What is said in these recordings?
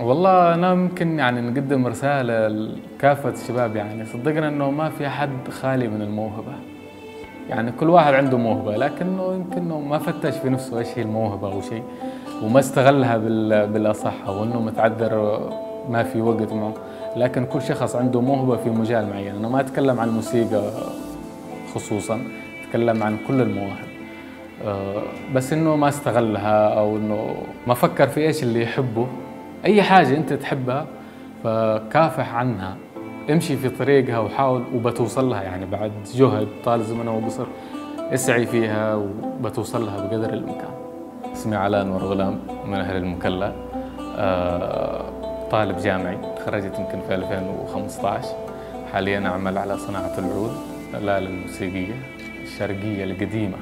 والله أنا ممكن يعني نقدم رسالة لكافة الشباب يعني. صدقنا إنه ما في حد خالي من الموهبة. يعني كل واحد عنده موهبة لكنه يمكن ما فتش في نفسه إيش هي الموهبة أو شيء وما استغلها بالأصح أو إنه متعذر ما في وقت معه. لكن كل شخص عنده موهبة في مجال معين. أنا ما أتكلم عن الموسيقى خصوصا أتكلم عن كل المواهب. آه، بس إنه ما استغلها أو إنه ما فكر في إيش اللي يحبه. أي حاجة أنت تحبها فكافح عنها. امشي في طريقها وحاول وبتوصل لها يعني بعد جهد طال زمن وقصر اسعي فيها وبتوصل لها بقدر الإمكان. اسمي علاء انور غلام من أهل المكلا. آه، طالب جامعي. تخرجت يمكن في 2015 حاليا أعمل على صناعة العود الاله الموسيقيه الشرقية القديمة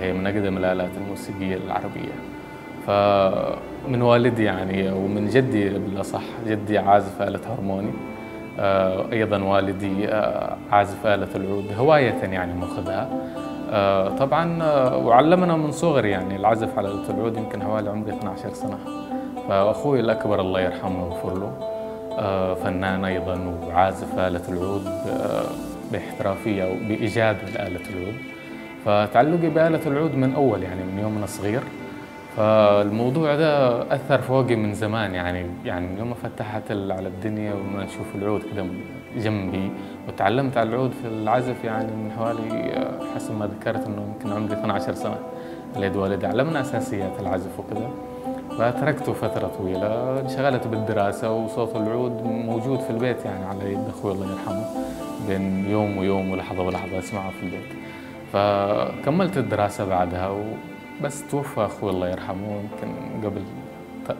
هي من أقدم الآلات الموسيقية العربية. فمن والدي يعني ومن جدي بالأصح جدي عازف آلة هرموني آه، أيضا والدي آه، عازف آلة العود هواية يعني ماخذها آه، طبعا وعلمنا من صغري يعني العزف على آلة العود يمكن حوالي عمري 12 سنة. فأخوي الأكبر الله يرحمه ويغفر له. فنان أيضا وعازف آلة العود باحترافية وبإيجاد آلة العود. فتعلقي بآلة العود من أول يعني من يوم أنا صغير فالموضوع ده أثر فوقي من زمان يعني يعني يوم ما فتحت على الدنيا وما نشوف العود كده جنبي. وتعلمت على العود في العزف يعني من حوالي حسب ما ذكرت إنه يمكن عمري 12 سنة. ليد والدي علمنا أساسيات العزف وكذا فتركته فترة طويلة انشغلت بالدراسة وصوت العود موجود في البيت يعني على يد أخوي الله يرحمه بين يوم ويوم ولحظة ولحظة أسمعه في البيت. فكملت الدراسة بعدها بس توفى أخوي الله يرحمه يمكن قبل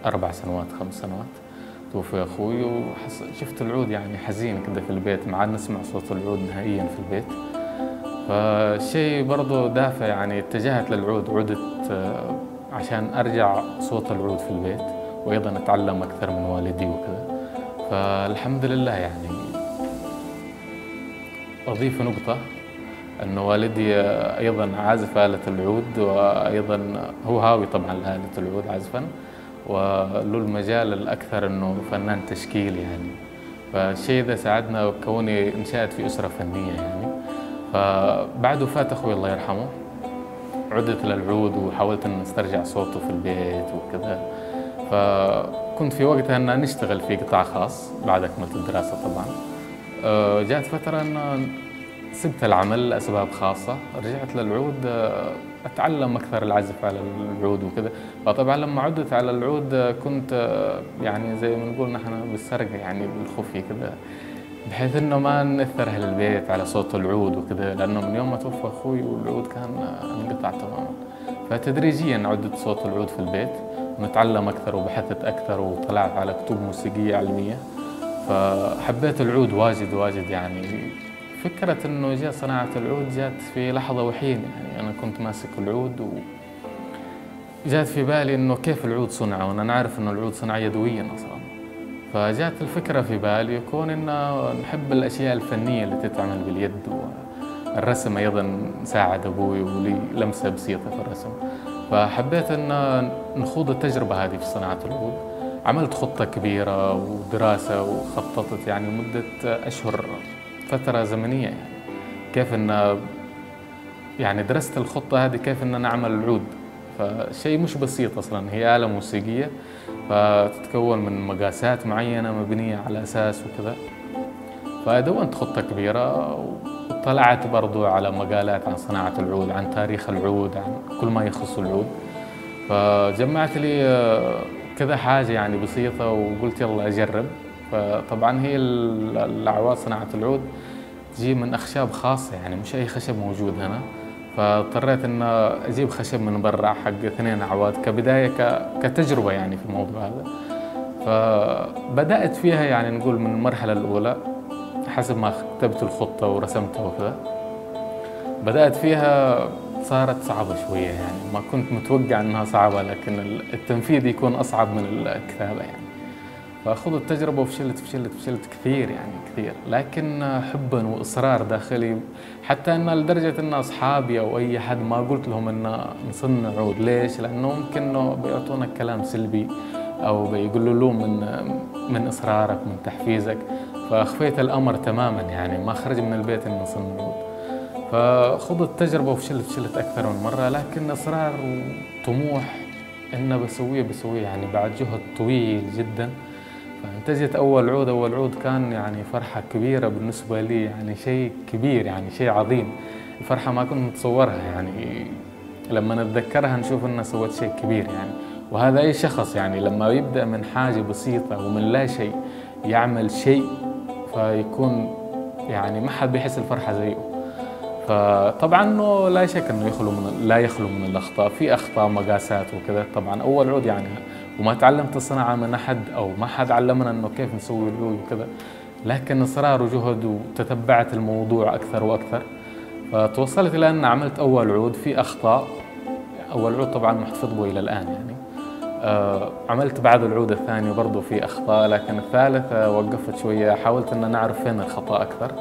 أربع سنوات خمس سنوات. توفي أخوي وشفت العود يعني حزين كده في البيت ما عاد نسمع صوت العود نهائيا في البيت. فالشيء برضه دافع يعني اتجهت للعود عدت عشان أرجع صوت العود في البيت وأيضا أتعلم أكثر من والدي وكذا. فالحمد لله يعني أضيف نقطة أن والدي أيضا عازف آلة العود وأيضا هو هاوي طبعا لآلة العود عزفا وله المجال الأكثر أنه فنان تشكيلي يعني. فالشيء ذا ساعدنا كوني إنشأت في أسرة فنية يعني. فبعد وفاة أخوي الله يرحمه عدت للعود وحاولت أن أسترجع صوته في البيت وكذا. فكنت في وقتها أن نشتغل في قطاع خاص بعد أكملت الدراسة طبعا. أه، جاءت فترة أن سبت العمل لأسباب خاصة. رجعت للعود آه، أتعلم أكثر العزف على العود وكذا. فطبعا لما عدت على العود آه، كنت يعني زي ما نقول نحن بالسرقة يعني بالخفي كذا. بحيث إنه ما نأثر أهل البيت على صوت العود وكذا لأنه من يوم ما توفى أخوي والعود كان انقطع تماما. فتدريجيا عدت صوت العود في البيت ونتعلم أكثر وبحثت أكثر وطلعت على كتب موسيقية علمية. فحبيت العود واجد واجد يعني. فكرة إنه جاء صناعة العود جات في لحظة وحين يعني. أنا كنت ماسك العود و جات في بالي إنه كيف العود صنع وأنا نعرف إنه العود صنع يدويا أصلا. فجات الفكرة في بالي كون انه نحب الأشياء الفنية اللي تتعمل باليد والرسم أيضا ساعد أبوي ولي لمسة بسيطة في الرسم. فحبيت إن نخوض التجربة هذه في صناعة العود. عملت خطة كبيرة ودراسة وخططت يعني مدة أشهر فترة زمنية. يعني كيف إن يعني درست الخطة هذه كيف إن نعمل العود فشيء مش بسيط أصلا. هي آلة موسيقية فتتكون من مقاسات معينة مبنية على أساس وكذا. فدونت خطة كبيرة وطلعت برضو على مقالات عن صناعة العود عن تاريخ العود عن كل ما يخص العود. فجمعت لي كذا حاجة يعني بسيطة وقلت يلا أجرب. فطبعا هي الأعواد صناعة العود تجي من أخشاب خاصة يعني مش أي خشب موجود هنا. فاضطريت إن أجيب خشب من برا حق اثنين اعواد كبداية كتجربة يعني في الموضوع هذا. فبدأت فيها يعني نقول من المرحلة الأولى حسب ما كتبت الخطة ورسمتها وكذا. بدأت فيها صارت صعبة شوية يعني ما كنت متوقع إنها صعبة لكن التنفيذ يكون أصعب من الكتابة يعني. فخذوا التجربة وفشلت فشلت فشلت كثير يعني كثير. لكن حبا وإصرار داخلي حتى أن لدرجة أن أصحابي أو أي حد ما قلت لهم أن نصنع عود ليش؟ لأنه ممكن بيعطونا كلام سلبي أو بيقولوا له من من إصرارك من تحفيزك. فأخفيت الأمر تماما يعني ما خرج من البيت أن نصنع عود فخذوا التجربة وفشلت فشلت أكثر من مرة. لكن إصرار وطموح إنه بسويه بسويه يعني بعد جهد طويل جدا. فانتجت أول عود أول عود كان يعني فرحة كبيرة بالنسبة لي يعني شيء كبير يعني شيء عظيم. الفرحة ما كنت متصورها يعني لما نتذكرها نشوف إنها سوت شيء كبير يعني. وهذا أي شخص يعني لما يبدأ من حاجة بسيطة ومن لا شيء يعمل شيء فيكون يعني ما حد بيحس الفرحة زيه. فطبعا إنه لا شك إنه يخلو من لا يخلو من الأخطاء. في أخطاء مقاسات وكذا. طبعا أول عود يعني وما تعلمت الصناعه من أحد أو ما حد علمنا إنه كيف نسوي العود وكذا. لكن اصرار وجهد وتتبعت الموضوع أكثر وأكثر. فتوصلت إلى أن عملت أول عود في أخطاء. أول عود طبعا محتفظ به إلى الآن يعني. آه عملت بعد العود الثاني برضه في أخطاء لكن الثالثة وقفت شوية. حاولت إن نعرف فين الخطأ أكثر.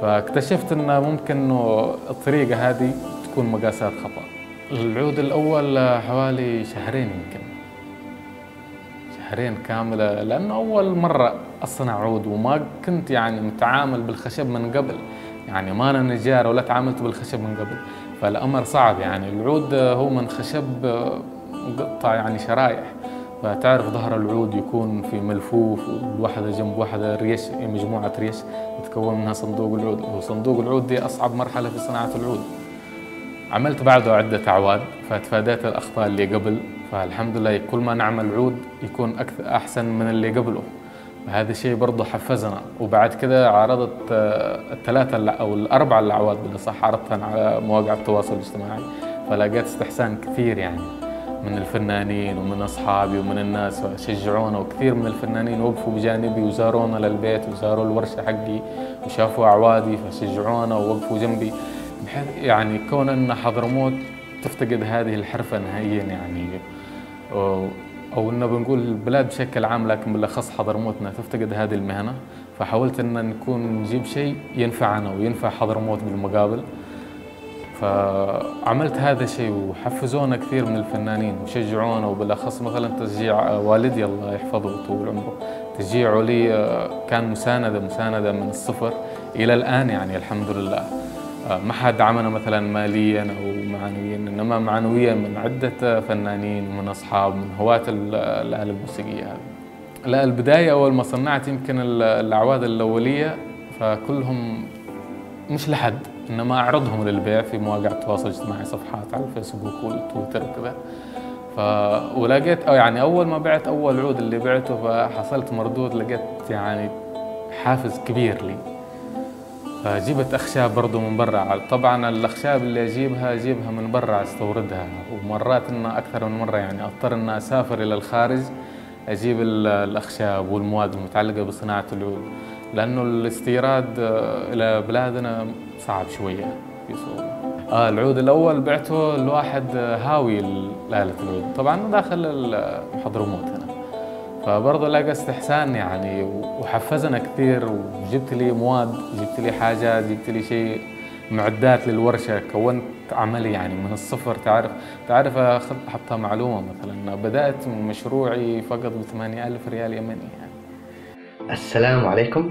فاكتشفت انه ممكن إنه الطريقة هذه تكون مقاسات خطأ. العود الأول حوالي شهرين يمكن. شهرين كاملة لأنه أول مرة أصنع عود وما كنت يعني متعامل بالخشب من قبل. يعني ما أنا نجار ولا تعاملت بالخشب من قبل. فالأمر صعب يعني. العود هو من خشب مقطع يعني شرايح فتعرف ظهر العود يكون في ملفوف والواحدة جنب واحدة ريش مجموعة ريش يتكون منها صندوق العود. وصندوق العود دي أصعب مرحلة في صناعة العود. عملت بعده عدة أعواد فتفاديت الأخطاء اللي قبل. فالحمد لله كل ما نعمل عود يكون أكثر أحسن من اللي قبله. هذا الشيء برضه حفزنا. وبعد كده عرضت الثلاثة أو الأربع الأعواد بالأصح عرضتها على مواقع التواصل الاجتماعي. فلقيت استحسان كثير يعني من الفنانين ومن أصحابي ومن الناس. شجعونا وكثير من الفنانين وقفوا بجانبي وزارونا للبيت وزاروا الورشة حقي وشافوا أعوادي فشجعونا ووقفوا جنبي. بحيث يعني كون أن حضرموت تفتقد هذه الحرفة نهائيا يعني. أو أنه بنقول البلاد بشكل عام لكن بالأخص حضرموت أنها تفتقد هذه المهنة؟ فحاولت أن نكون نجيب شيء ينفعنا وينفع حضرموت بالمقابل. فعملت هذا الشيء وحفزونا كثير من الفنانين وشجعونا وبالأخص مثلا تشجيع والدي الله يحفظه ويطول عمره. تشجيعه لي كان مساندة مساندة من الصفر إلى الآن يعني الحمد لله. ما حد دعمنا مثلا ماليا أو معنويا إنما معنويا من عدة فنانين ومن أصحاب من هواة الآلة الموسيقية هذه. لا البداية أول ما صنعت يمكن الأعواد الأولية فكلهم مش لحد إنما أعرضهم للبيع في مواقع التواصل الاجتماعي صفحات على الفيسبوك والتويتر وكذا ف ولقيت أو يعني أول ما بعت أول عود اللي بعته فحصلت مردود لقيت يعني حافز كبير لي فجبت أخشاب برضو من برا. طبعا الأخشاب اللي أجيبها أجيبها من برا أستوردها. ومرات إن أكثر من مرة يعني أضطر إن أسافر إلى الخارج أجيب الأخشاب والمواد المتعلقة بصناعة العود. لأنه الاستيراد إلى بلادنا صعب شوية في آه العود الأول بعته الواحد هاوي لآلة العود. طبعا داخل حضرموت فبرضه لقى استحسان يعني وحفزنا كثير وجبت لي مواد جبت لي حاجات جبت لي شيء معدات للورشة كونت عملي يعني من الصفر. تعرف تعرف اخذ حتى معلومة مثلا بدأت مشروعي فقط ب 8000 ريال يمني يعني. السلام عليكم.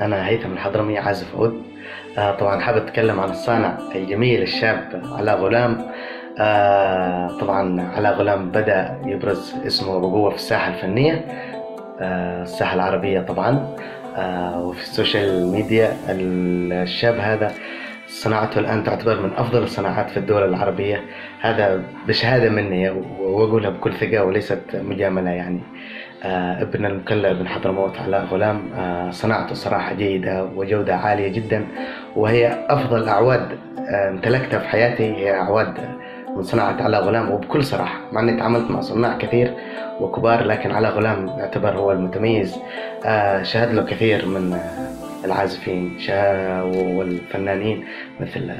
أنا هيثم الحضرمي عازف عود آه طبعا حابب أتكلم عن الصانع الجميل الشاب علاء غلام. آه طبعا علاء غلام بدأ يبرز اسمه بقوه في الساحة الفنية آه الساحة العربية طبعا آه وفي السوشيال ميديا الشاب هذا صناعته الآن تعتبر من أفضل الصناعات في الدول العربية. هذا بشهادة مني وأقولها بكل ثقة وليست مجاملة يعني. ابن المكلا بن حضرموت علاء غلام صناعته صراحة جيدة وجودة عالية جدا وهي أفضل أعواد امتلكتها في حياتي هي أعواد من صناعة علاء غلام وبكل صراحة مع أني تعاملت مع صناع كثير وكبار لكن علاء غلام يعتبر هو المتميز. آه شهد له كثير من العازفين والفنانين مثل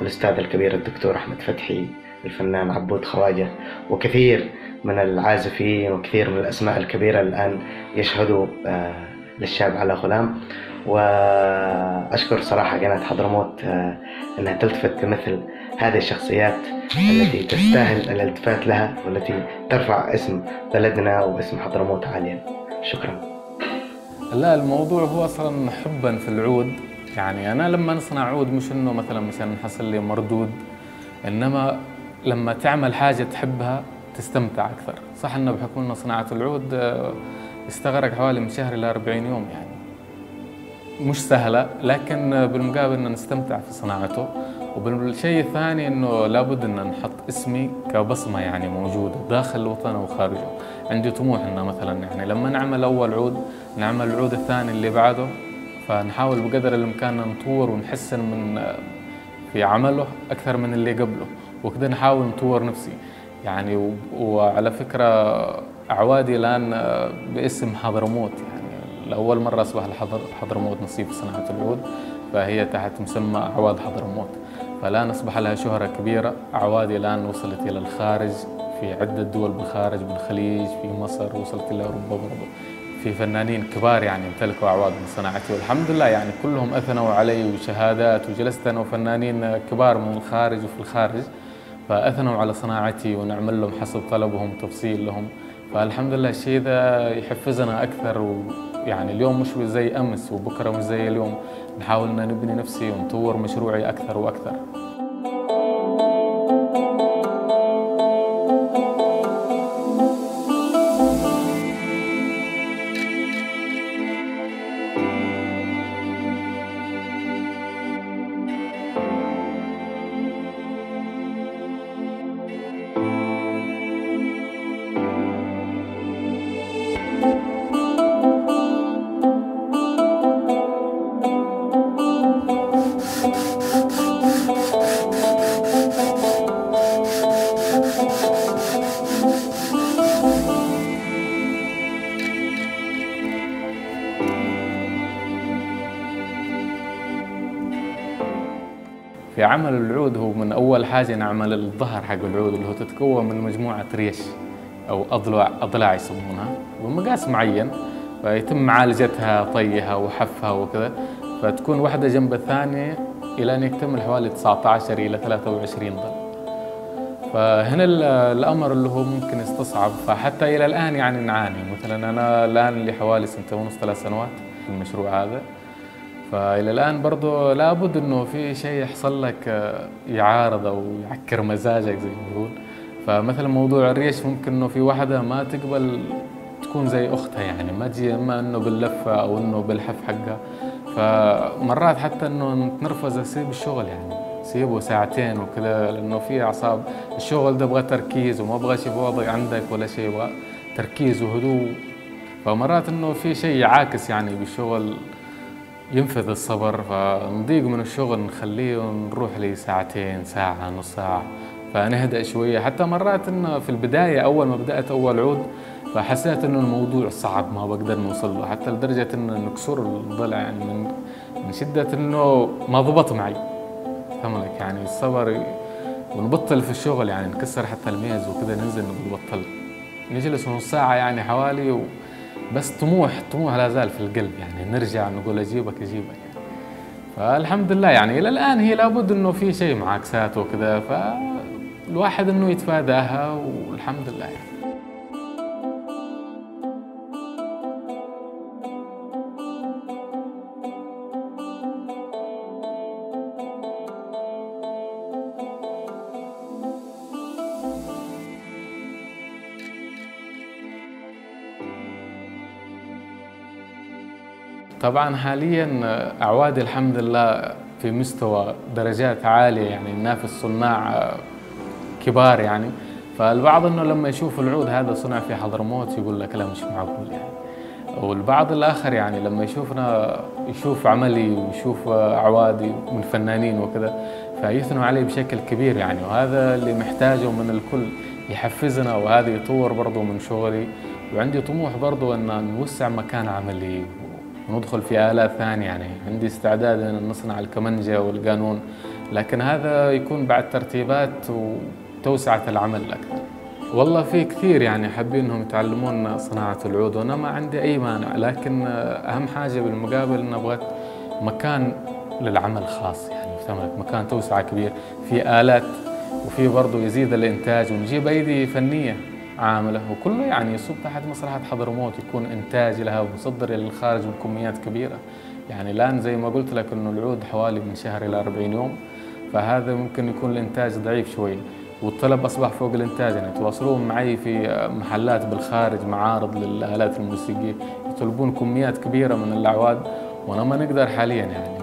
الأستاذ الكبير الدكتور أحمد فتحي الفنان عبود خواجة وكثير من العازفين وكثير من الأسماء الكبيرة الآن يشهدوا آه، للشاب على غلام. وأشكر صراحة قناة حضرموت آه، أنها تلتفت لمثل هذه الشخصيات التي تستاهل الالتفات لها والتي ترفع اسم بلدنا واسم حضرموت عاليا. شكرا. لا الموضوع هو أصلا حبا في العود. يعني أنا لما نصنع عود مش إنه مثلا مشان نحصل لي مردود إنما لما تعمل حاجة تحبها تستمتع أكثر. صح إنه بحكم إنه صناعة العود آه، يستغرق حوالي من شهر إلى 40 يوم يعني. مش سهلة لكن بالمقابل ان نستمتع في صناعته. وبالشيء الثاني إنه لابد ان نحط اسمي كبصمة يعني موجودة داخل الوطن وخارجه. عندي طموح إنه مثلا يعني لما نعمل أول عود نعمل العود الثاني اللي بعده فنحاول بقدر الإمكان نطور ونحسن من في عمله أكثر من اللي قبله. وكذا نحاول نطور نفسي. يعني وعلى فكرة أعوادي الآن باسم حضرموت يعني. لأول مرة أصبح الحضر حضرموت نصيب في صناعة العود فهي تحت مسمى أعواد حضرموت فالآن أصبح لها شهرة كبيرة اعوادي الان وصلت إلى الخارج في عدة دول بالخارج بالخليج في مصر وصلت إلى أوروبا برضه في فنانين كبار يعني امتلكوا أعواد من صناعتي والحمد لله يعني كلهم أثنوا علي وشهادات وجلست أنا وفنانين كبار من الخارج وفي الخارج. فأثنوا على صناعتي ونعمل لهم حسب طلبهم تفصيل لهم. فالحمد لله الشيء ذا يحفزنا أكثر ويعني اليوم مش زي أمس وبكرة مش زي اليوم. نحاول إن نبني نفسي ونطور مشروعي أكثر وأكثر. عمل العود هو من أول حاجة نعمل الظهر حق العود اللي هو تتكون من مجموعة ريش أو اضلع أضلاع يسمونها بمقاس معين فيتم معالجتها طيها وحفها وكذا. فتكون واحدة جنب الثانية إلى أن يكتمل حوالي 19 إلى 23 ضلع فهنا ال- الأمر اللي هو ممكن يستصعب. فحتى إلى الآن يعني نعاني. مثلا أنا الآن لي حوالي سنتين ونص ثلاث سنوات في المشروع هذا. فإلى الآن برضو لابد إنه في شيء يحصل لك آه، يعارض أو يعكر مزاجك زي ما يقول فمثلا موضوع الريش ممكن إنه في واحدة ما تقبل تكون زي أختها يعني ما تجي إما إنه باللفة أو إنه بالحف حقها. فمرات حتى إنه نتنرفز أسيب الشغل يعني سيبه ساعتين وكذا لأنه في أعصاب. الشغل ده يبغى تركيز وما يبغى شيء فاضي عندك ولا شيء تركيز وهدوء. فمرات إنه في شيء عاكس يعني بالشغل. ينفذ الصبر فنضيق من الشغل نخليه ونروح لي ساعتين ساعة نص ساعة. فنهدأ شوية. حتى مرات إنه في البداية أول ما بدأت أول عود فحسيت إنه الموضوع صعب ما بقدر نوصل له. حتى لدرجة إنه نكسر الضلع يعني من من شدة إنه ما ضبط معي. فهملك يعني الصبر ونبطل في الشغل يعني نكسر حتى الميز وكذا ننزل نقول بطل نجلس نص ساعة يعني حوالي و بس طموح طموح لا زال في القلب يعني نرجع نقول أجيبك أجيبك يعني. فالحمد لله يعني إلى الآن هي لابد إنه في شيء معاكسات وكذا فالواحد إنه يتفاداها والحمد لله يعني. طبعا حاليا أعوادي الحمد لله في مستوى درجات عالية يعني ننافس صناع كبار يعني. فالبعض إنه لما يشوف العود هذا صنع في حضرموت يقول لك لا مش معقول يعني. والبعض الآخر يعني لما يشوفنا يشوف عملي ويشوف أعوادي من فنانين وكذا فيثنوا علي بشكل كبير يعني. وهذا اللي محتاجه من الكل يحفزنا وهذا يطور برضه من شغلي. وعندي طموح برضه إن نوسع مكان عملي وندخل في آلات ثانية يعني عندي استعداد أن نصنع الكمنجة والقانون لكن هذا يكون بعد ترتيبات. وتوسعة العمل أكثر والله في كثير يعني حابين إنهم يتعلمون صناعة العود وأنا ما عندي أي مانع لكن أهم حاجة بالمقابل نبغى مكان للعمل خاص يعني ثمرك مكان توسعة كبير في آلات وفي برضه يزيد الإنتاج ونجيب أيدي فنية عاملة وكله يعني يصب تحت مصلحة حضرموت يكون إنتاج لها ومصدر إلى الخارج بكميات كبيرة. يعني الآن زي ما قلت لك إنه العود حوالي من شهر إلى 40 يوم فهذا ممكن يكون الإنتاج ضعيف شوي. والطلب أصبح فوق الإنتاج. يعني يتواصلون معي في محلات بالخارج معارض للآلات الموسيقية يطلبون كميات كبيرة من الأعواد وأنا ما نقدر حاليا يعني.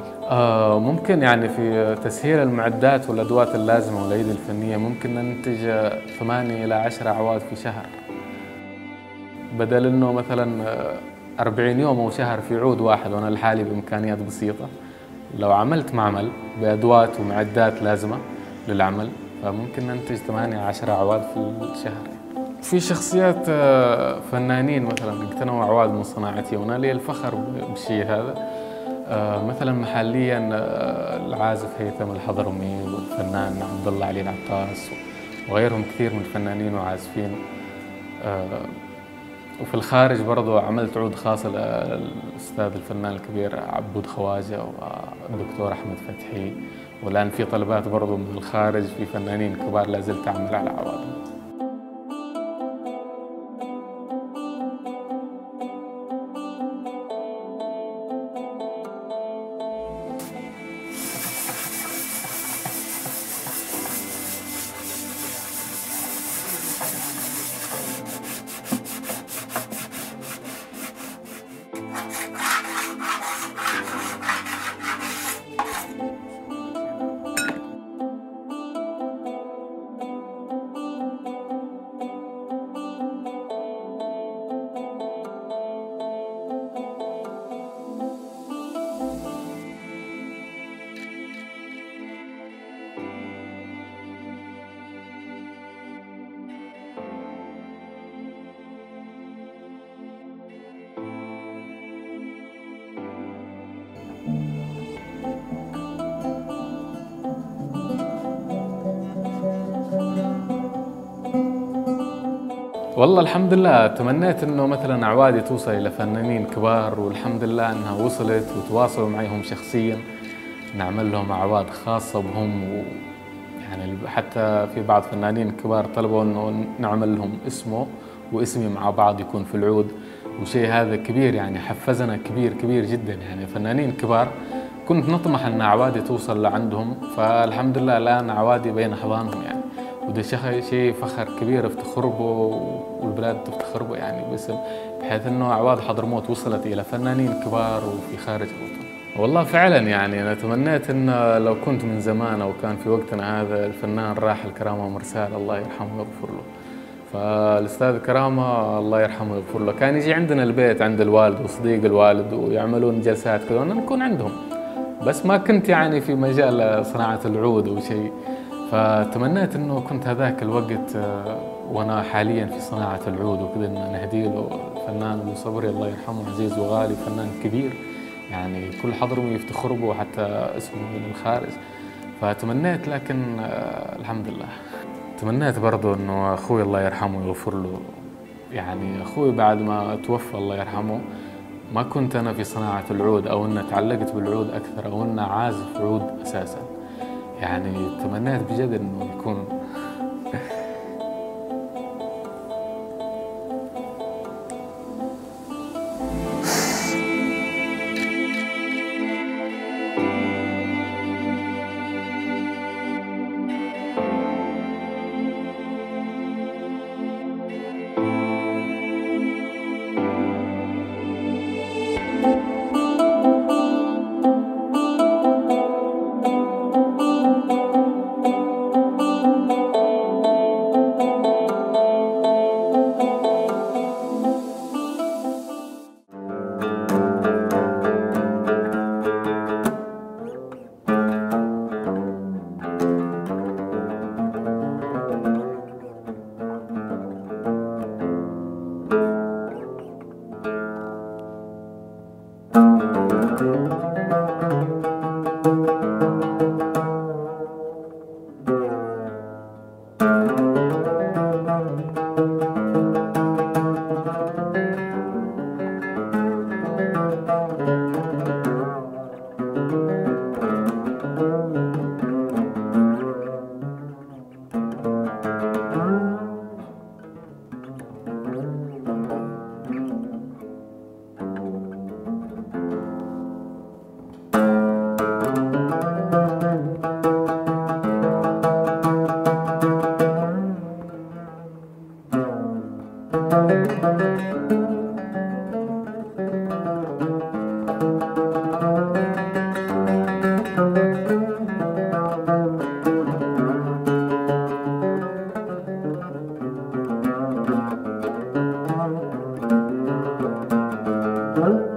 ممكن يعني في تسهيل المعدات والأدوات اللازمة والأيدي الفنية ممكن ننتج ثمانية إلى عشرة أعواد في شهر. بدل إنه مثلا أربعين يوم أو شهر في عود واحد وأنا لحالي بإمكانيات بسيطة. لو عملت معمل بأدوات ومعدات لازمة للعمل فممكن ننتج ثمانية عشرة أعواد في الشهر. في شخصيات فنانين مثلا اقتنوا أعواد من صناعتي وأنا لي الفخر بالشيء هذا. آه، مثلا محليا آه، العازف هيثم الحضرمي والفنان عبد الله علي العطاس وغيرهم كثير من الفنانين وعازفين. آه، وفي الخارج برضو عملت عود خاص للأستاذ الفنان الكبير عبود خواجة والدكتور أحمد فتحي. والآن في طلبات برضو من الخارج في فنانين كبار لا زلت أعمل على عوادهم. والله الحمد لله تمنيت إنه مثلا اعوادي توصل إلى فنانين كبار والحمد لله إنها وصلت وتواصلوا معي شخصيا. نعمل لهم أعواد خاصة بهم و يعني حتى في بعض فنانين كبار طلبوا إنه نعمل لهم اسمه واسمي مع بعض يكون في العود. وشيء هذا كبير يعني حفزنا كبير كبير جدا. يعني فنانين كبار كنت نطمح إن اعوادي توصل لعندهم. فالحمد لله الآن اعوادي بين احضانهم يعني. وده شيء فخر كبير افتخر به والبلاد تفتخر به يعني باسم بحيث إنه اعواد حضرموت وصلت إلى فنانين كبار وفي خارج الوطن والله فعلا يعني أنا تمنيت انه لو كنت من زمان أو كان في وقتنا هذا الفنان الراحل كرامه مرسال الله يرحمه ويغفر له. فالأستاذ كرامة الله يرحمه ويغفر له كان يجي عندنا البيت عند الوالد وصديق الوالد ويعملون جلسات كذا ونكون عندهم. بس ما كنت يعني في مجال صناعة العود أو شيء. فتمنيت إنه كنت هذاك الوقت آه، وأنا حاليا في صناعة العود وكذا إن نهدي له الفنان أبو صبري الله يرحمه عزيز وغالي فنان كبير. يعني كل حضرمي يفتخر به حتى اسمه من الخارج. فتمنيت لكن آه، الحمد لله. تمنيت برضو إنه أخوي الله يرحمه ويغفر له. يعني أخوي بعد ما توفى الله يرحمه ما كنت أنا في صناعة العود أو ان تعلقت بالعود أكثر أو ان عازف عود أساسا. يعني تمنيت بجد إنه يكون Huh?